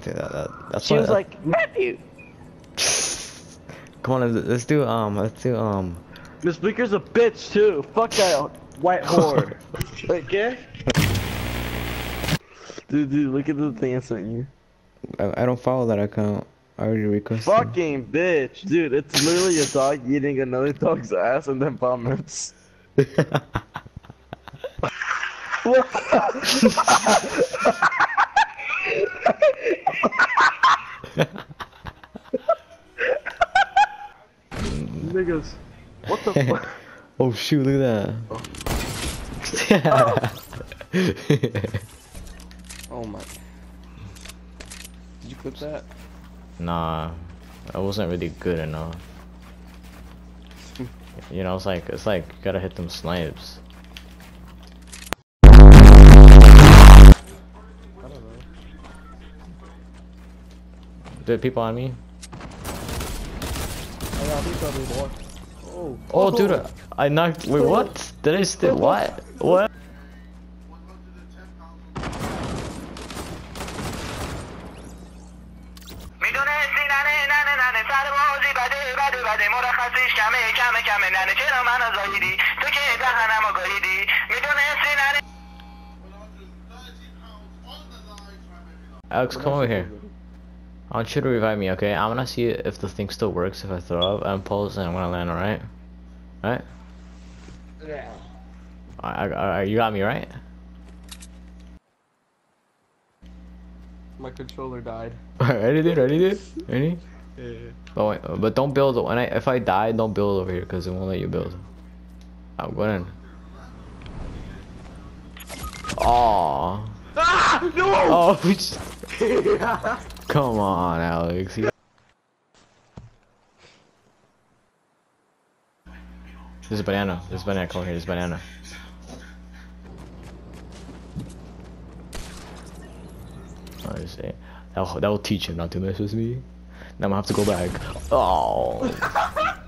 think that, that that's She why- was like, Matthew. Come on, let's, let's do um, let's do um. Miss Bleeker's a bitch too. Fuck that white whore. okay? Dude, dude, look at the thing I sent you. I, I don't follow that account. I already requested. Fucking bitch, dude. It's literally a dog eating another dog's ass and then vomits. Niggas, what the fuck? oh shoot! Look at that. Oh my. Did you clip that? nah, I wasn't really good enough. You know, it's like it's like you gotta hit them snipes. Dude, people on me. Oh, oh dude, I knocked. Wait, what? Did I still? What? What? Alex, come over here. I want you to revive me, okay? I'm gonna see if the thing still works if I throw up an impulse and I'm gonna land, alright? Alright? Yeah. I, I, you got me, right? My controller died. ready, dude? Ready, dude? Ready? Yeah. Oh, wait, but don't build. When I, if I die, don't build over here because it won't let you build. I'm going in. Aww. Ah! No! Oh, come on, Alex. There's a banana. There's a banana. Come here. There's a banana. I. That will, that will teach him not to mess with me. Now I'm gonna have to go back. Oh.